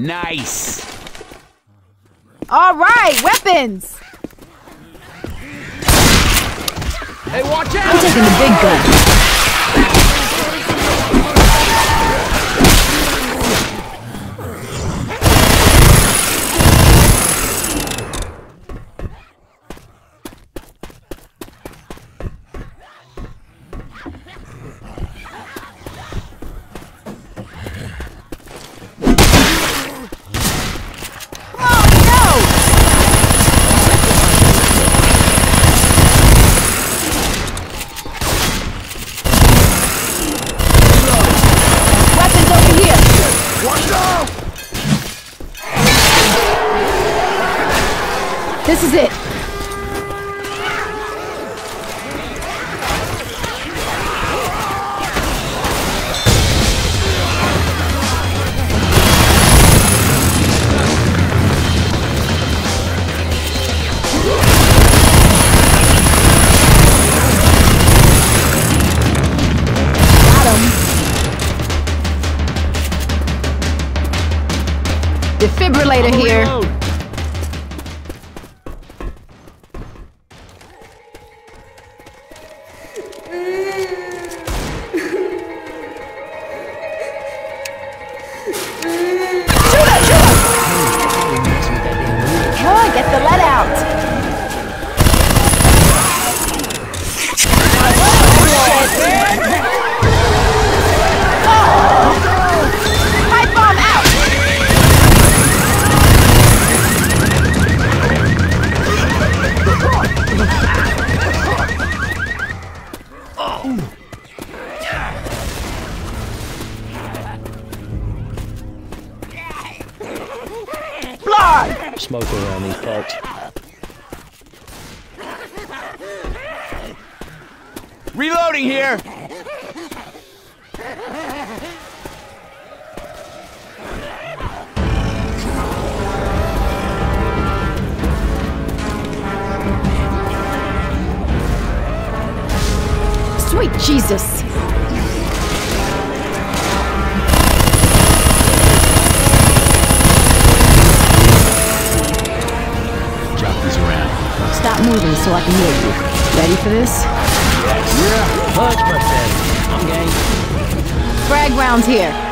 Nice. All right, weapons. Hey, watch out! I'm out! taking the big gun. Defibrillator here. Smoke around these parts. Reloading here. Frag rounds here.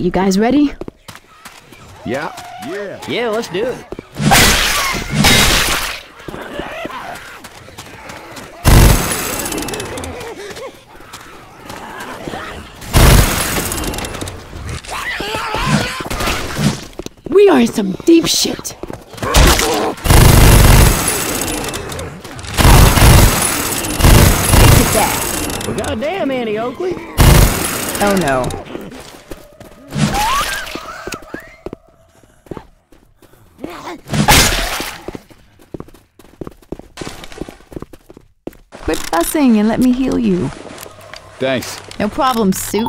All right, you guys ready? Yeah. Yeah. Yeah, let's do it. We are in some deep shit. Look at that. Well, goddamn, Annie Oakley. Oh no. Fussing and let me heal you. Thanks. No problem, suit.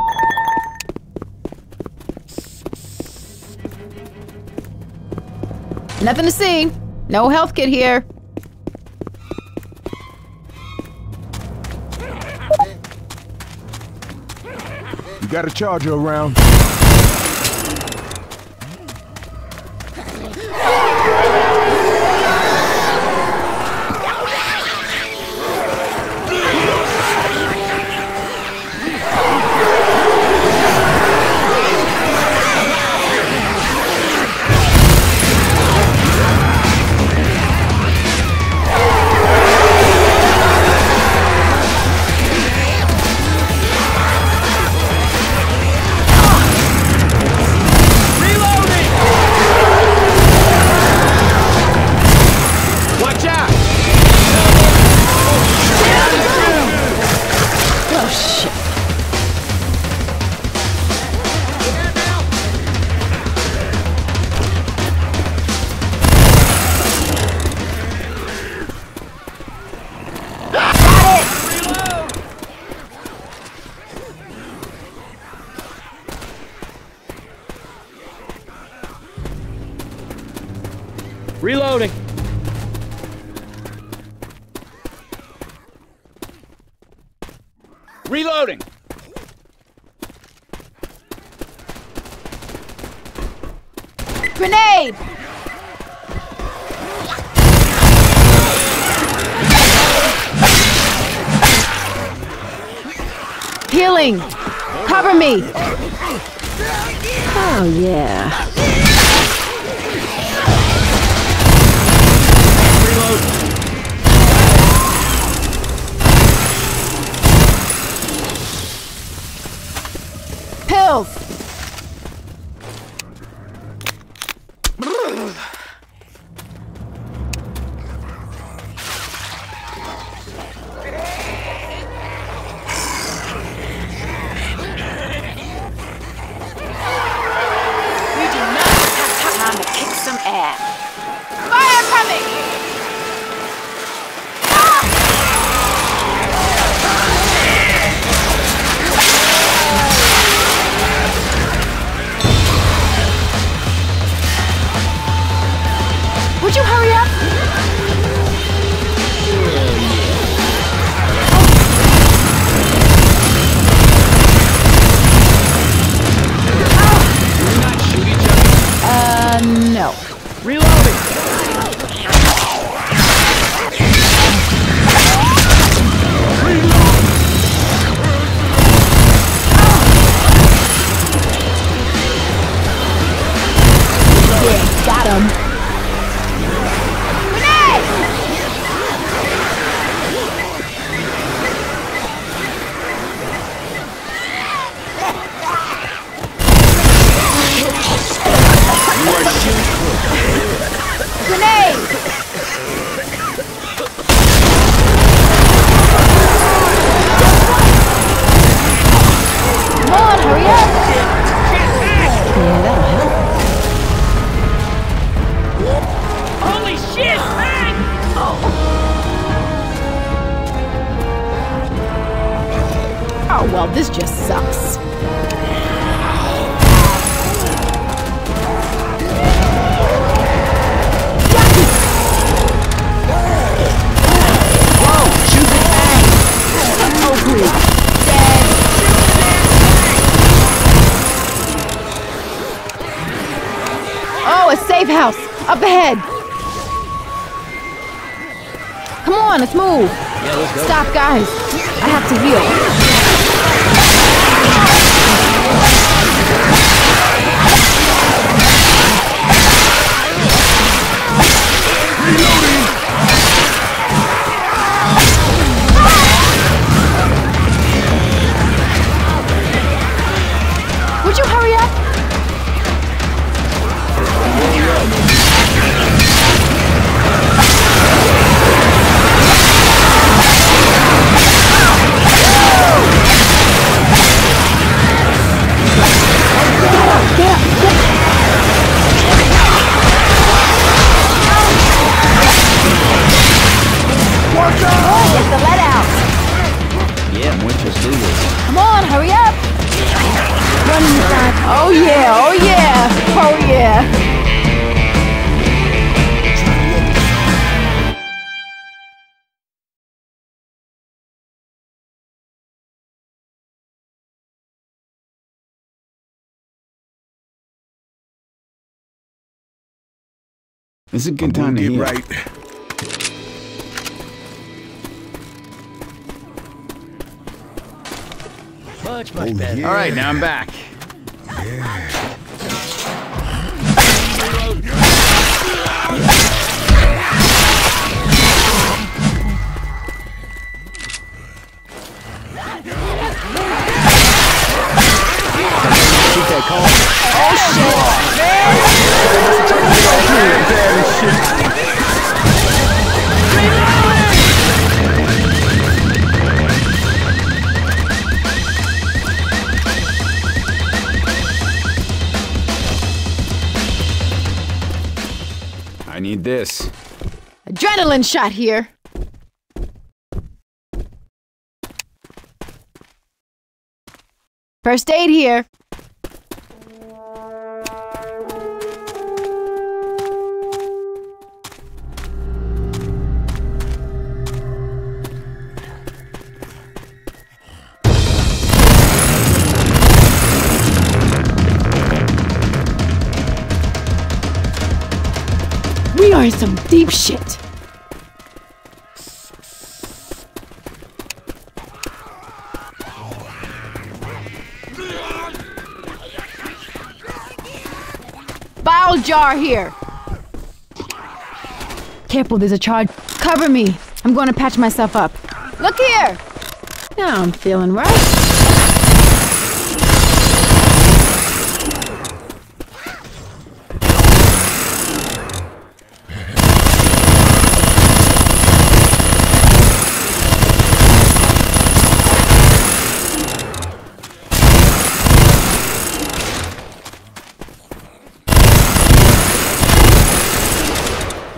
Nothing to see. No health kit here. You got a charger around? Reloading! Grenade! Healing! Cover me! Oh, yeah. Let's move. Yeah, let's go. Stop, guys. I have to heal. Would you hurry up? Get This is a good time to get heal. right. Much, much Oh, better. yeah. All right, now I'm back. Keep Adrenaline shot here. First aid here. We are in some deep shit. Jar here. Careful, there's a charge. Cover me. I'm going to patch myself up. Look here. Now I'm feeling right.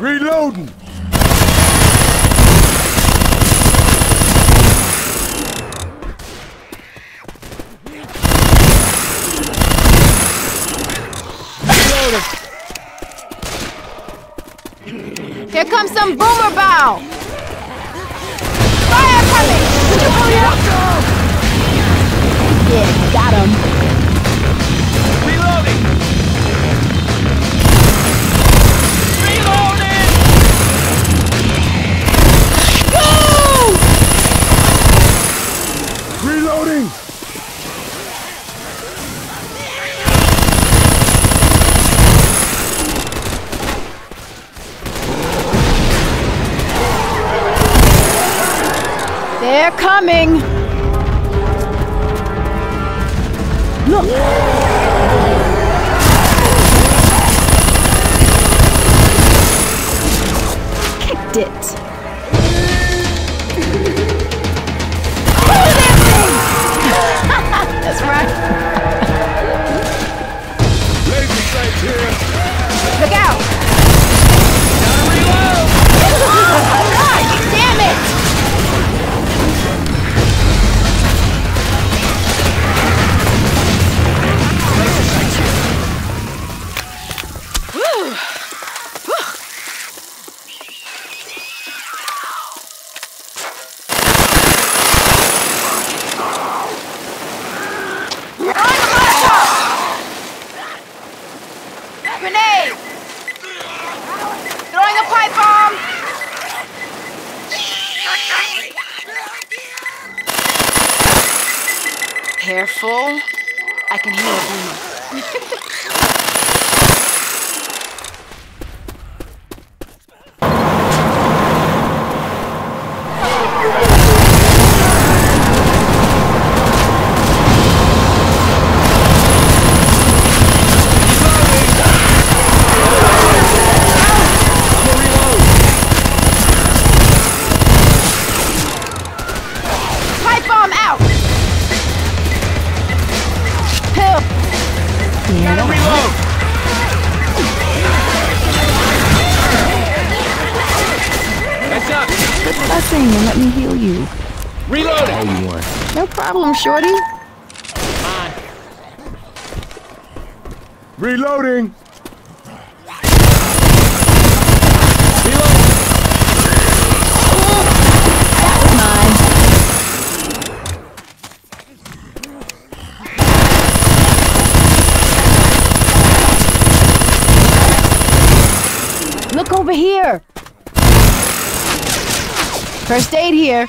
Reloading! Here comes some bile. Fire coming. Would you hurry up? Yeah, got him. They're coming. Look. Problem, shorty. Reloading! Mine. Look over here. First aid here.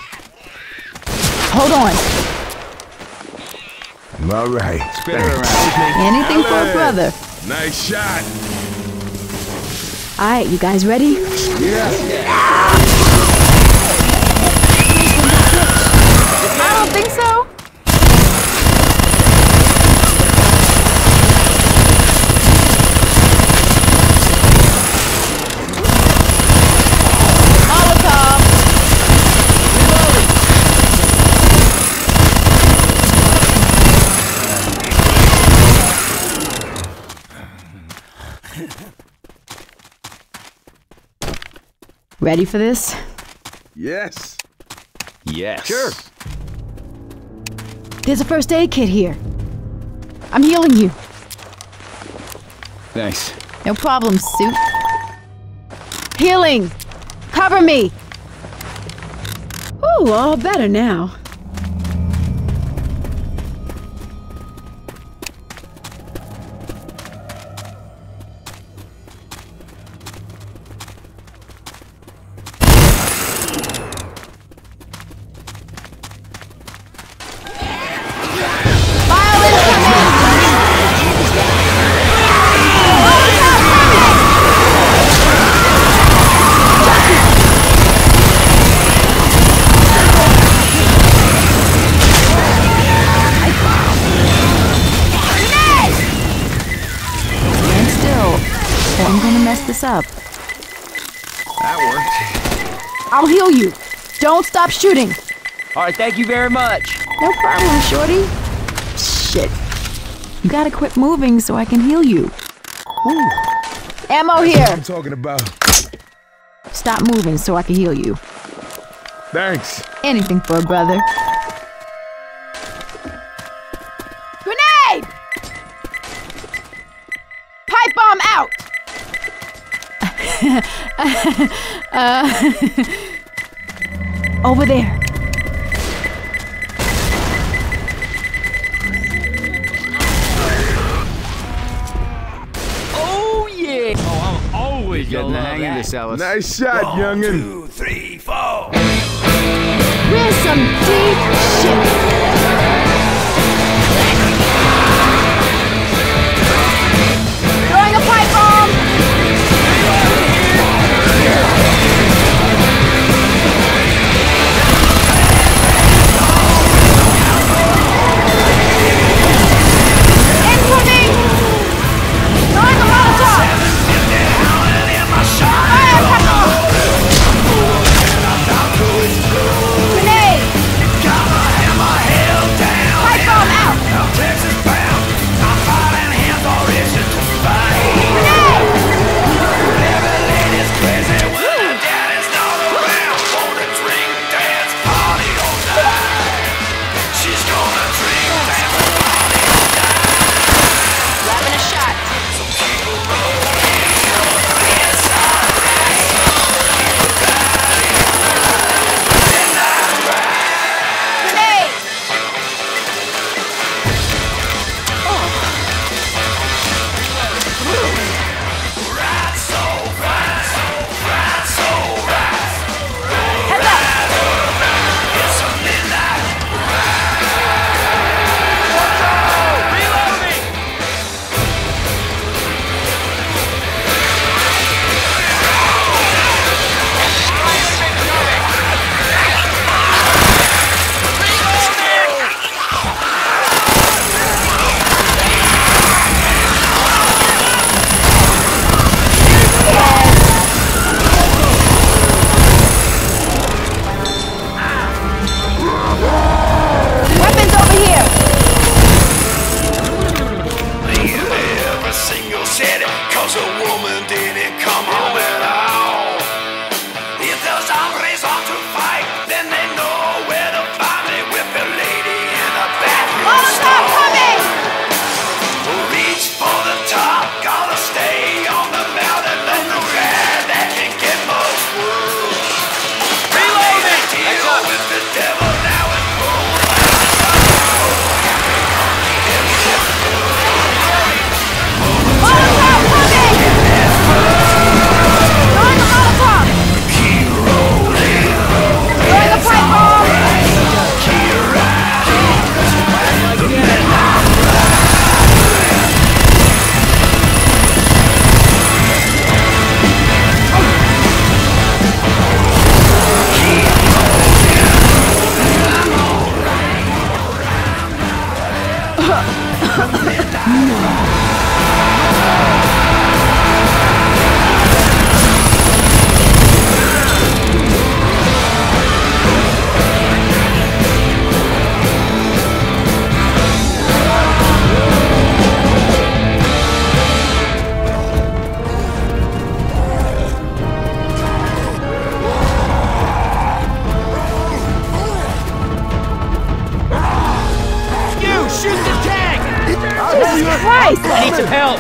Hold on. All right. Spin her around. Anything for a brother. Nice shot. All right, you guys ready? I don't think so. Ready for this? Yes. Yes. Sure. There's a first aid kit here. I'm healing you. Thanks. No problem, suit. Healing! Cover me! Ooh, all better now. Don't stop shooting. All right, thank you very much. No problem, shorty. Shit. You gotta quit moving so I can heal you. Ooh. Ammo here. I'm talking about. Stop moving so I can heal you. Thanks. Anything for a brother. Grenade! Pipe bomb out! uh, over there. Oh, yeah. Oh, I'm always Getting gonna the hang of this, Ellis. Nice shot, youngin'. Two, three, four. Here's some deep shit.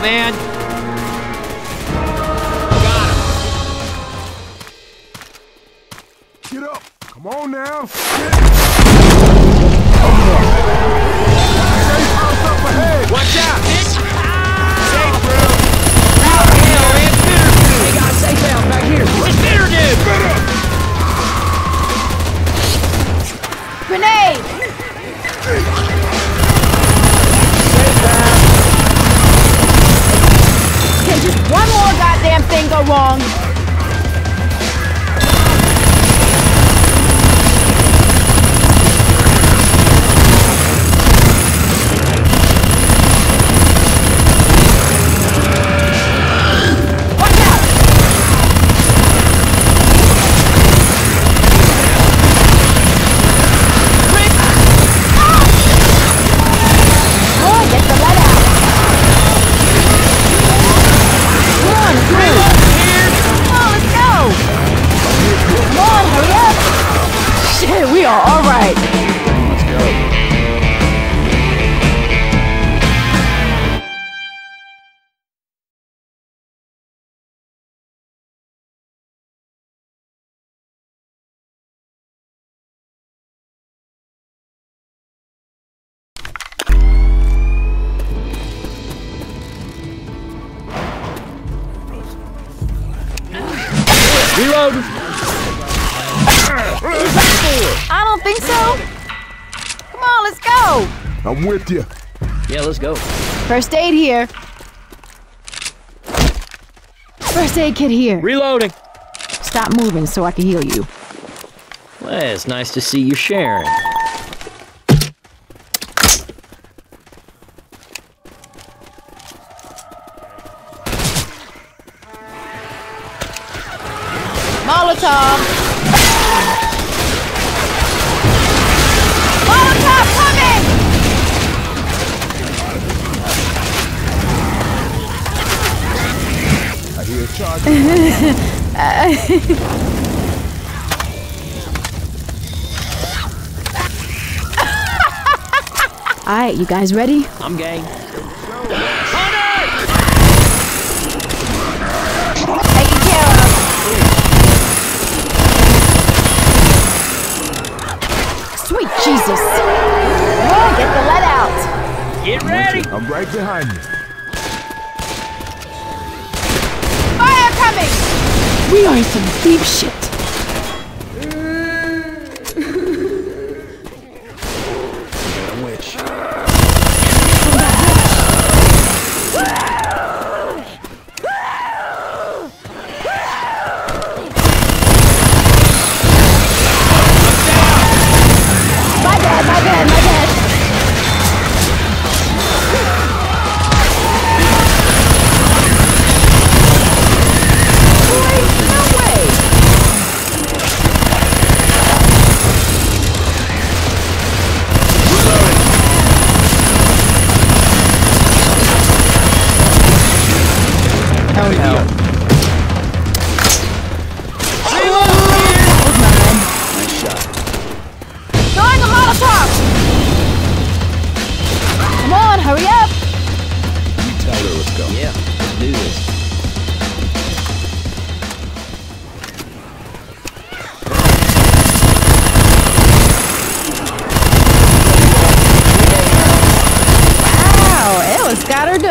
Man. I'm with you. Yeah, let's go. First aid here. First aid kit here. Reloading. Stop moving so I can heal you. Well, it's nice to see you sharing. Alright, you guys ready? I'm gang. Taken care of. Sweet Jesus! Oh, get the lead out! Get ready. I'm right behind you. We are in some deep shit.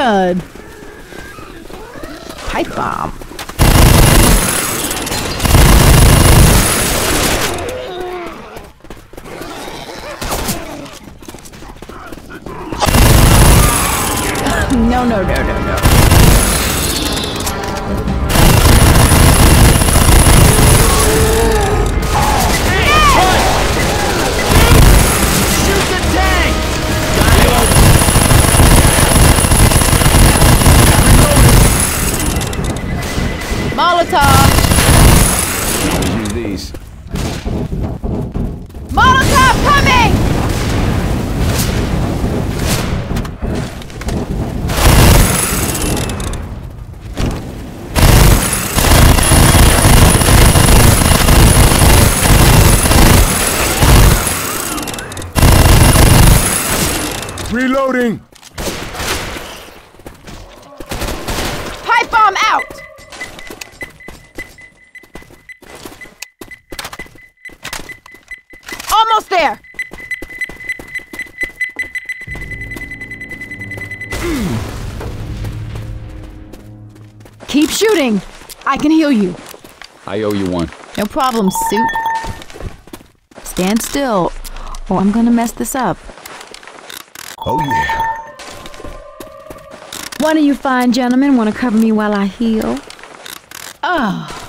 Done. Pipe bomb. No, no, no, no, Reloading. Pipe bomb out! Almost there! Keep shooting! I can heal you. I owe you one. No problem, suit. Stand still, or I'm gonna mess this up. One of you fine gentlemen want to cover me while I heal? Oh.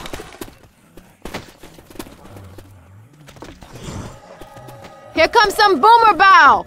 Here comes some boomer bile!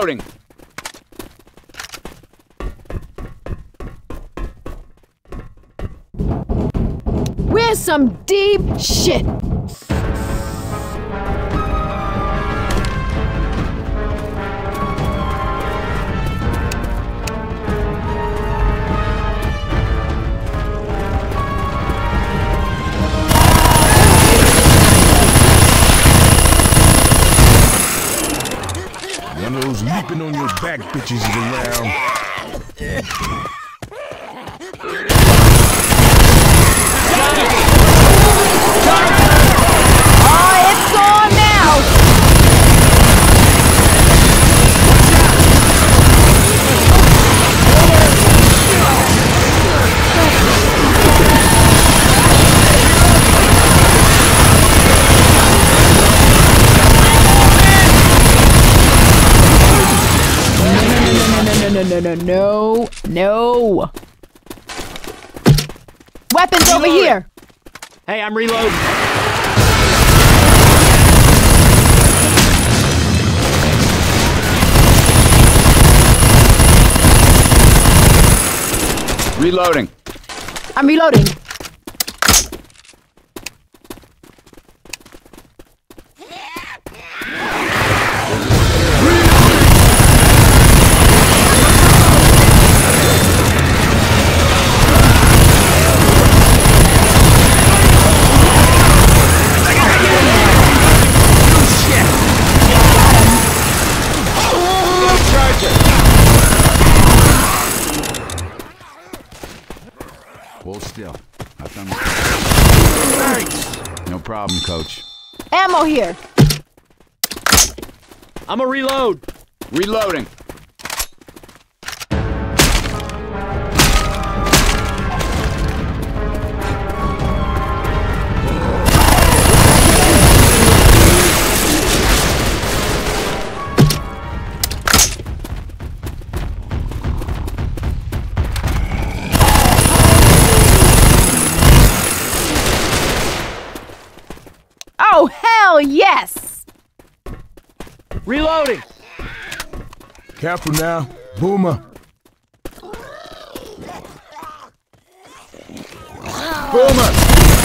Reloading. We're some deep shit. Bitches around. Over Reloading. here. Hey, I'm reloading. Reloading. I'm reloading. Ammo here. I'm a reload. Reloading. Hell yes. Reloading. Careful now. Boomer. Boomer.